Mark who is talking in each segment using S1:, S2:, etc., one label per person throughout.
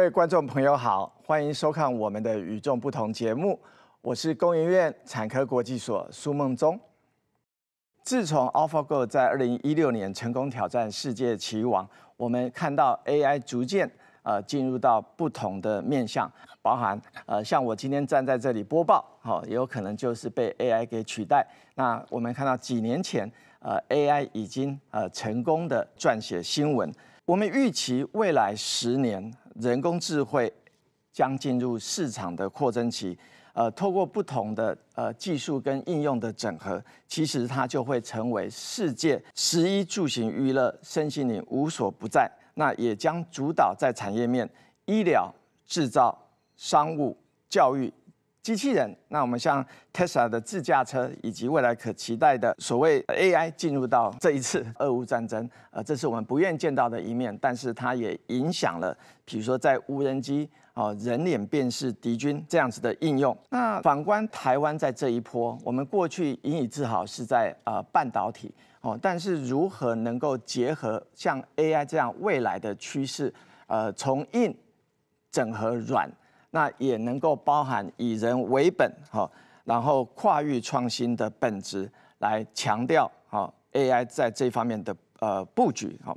S1: 各位观众朋友好，欢迎收看我们的与众不同节目，我是工研院产科国际所苏梦忠。自从 AlphaGo 在二零一六年成功挑战世界棋王，我们看到 AI 逐渐呃进入到不同的面向，包含呃像我今天站在这里播报，好，也有可能就是被 AI 给取代。那我们看到几年前呃 AI 已经呃成功的撰写新闻，我们预期未来十年人工智慧将进入市场的扩增期。呃，透过不同的呃技术跟应用的整合，其实它就会成为世界十一住行娱乐身心灵无所不在。那也将主导在产业面、医疗、制造、商务、教育、机器人。那我们像 Tesla 的自驾车，以及未来可期待的所谓 AI 进入到这一次 俄乌战争，呃，这是我们不愿见到的一面。但是它也影响了，比如说在无人机。哦，人脸辨识敌军这样子的应用。那反观台湾在这一波，我们过去引以自豪是在呃半导体哦，但是如何能够结合像 AI 这样未来的趋势，呃，从硬整合软，那也能够包含以人为本哈，然后跨域创新的本质来强调哈 AI 在这方面的呃布局哈。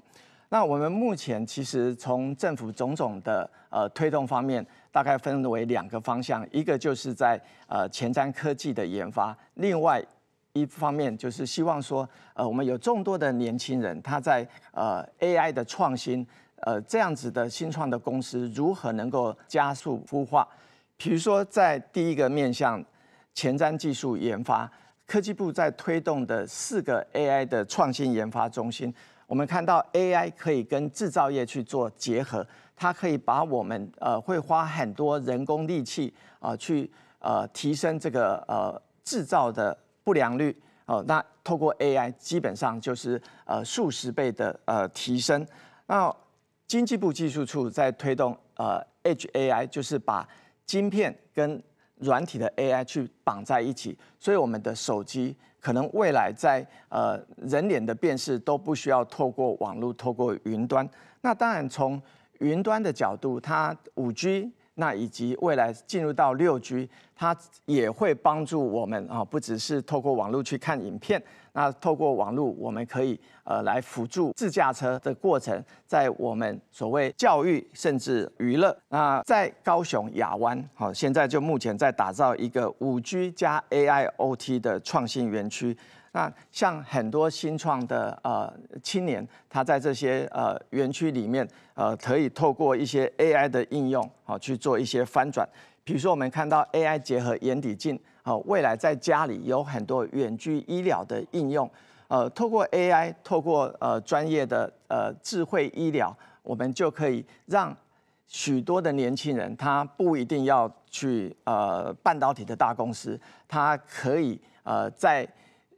S1: 那我们目前其实从政府种种的呃推动方面，大概分为两个方向，一个就是在呃前瞻科技的研发，另外一方面就是希望说，呃我们有众多的年轻人，他在呃 AI 的创新，呃这样子的新创的公司如何能够加速孵化？比如说在第一个面向前瞻技术研发，科技部在推动的四个 AI 的创新研发中心。我们看到 AI 可以跟制造业去做结合，它可以把我们呃会花很多人工力气啊去呃提升这个呃制造的不良率哦，那透过 AI 基本上就是呃数十倍的呃提升。那经济部技术处在推动呃 HAI，就是把晶片跟软体的 AI 去绑在一起，所以我们的手机。可能未来在呃人脸的辨识都不需要透过网络、透过云端。那当然从云端的角度，它五 G。那以及未来进入到六 G，它也会帮助我们啊，不只是透过网络去看影片，那透过网络我们可以呃来辅助自驾车的过程，在我们所谓教育甚至娱乐。那在高雄亚湾，好，现在就目前在打造一个五 G 加 AIoT 的创新园区。那像很多新创的呃青年，他在这些呃园区里面，呃可以透过一些 AI 的应用，好去做一些翻转。比如说我们看到 AI 结合眼底镜，好未来在家里有很多远距医疗的应用，呃透过 AI，透过呃专业的呃智慧医疗，我们就可以让许多的年轻人，他不一定要去呃半导体的大公司，他可以呃在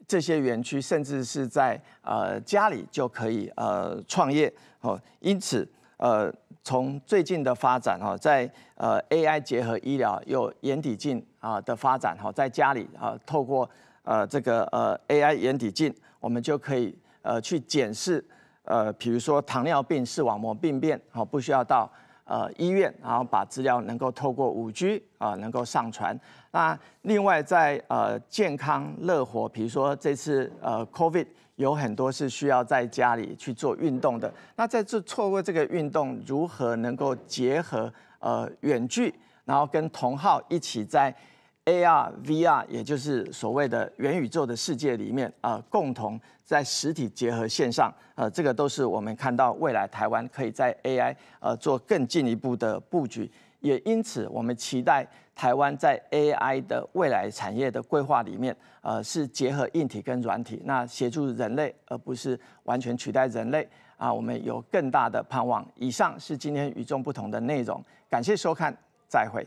S1: 这些园区甚至是在呃家里就可以呃创业。哦，因此呃从最近的发展哈，在呃 AI 结合医疗有眼底镜啊的发展哈，在家里啊透过呃这个呃 AI 眼底镜，我们就可以呃去检视呃比如说糖尿病视网膜病变好，不需要到。呃，医院，然后把资料能够透过五 G 啊，能够上传。那另外在呃健康乐活，比如说这次呃 COVID 有很多是需要在家里去做运动的。那在这错过这个运动，如何能够结合呃远距，然后跟同号一起在 AR、VR，也就是所谓的元宇宙的世界里面啊，共同。在实体结合线上，呃，这个都是我们看到未来台湾可以在 AI 呃做更进一步的布局，也因此我们期待台湾在 AI 的未来产业的规划里面，呃，是结合硬体跟软体，那协助人类，而不是完全取代人类啊，我们有更大的盼望。以上是今天与众不同的内容，感谢收看，再会。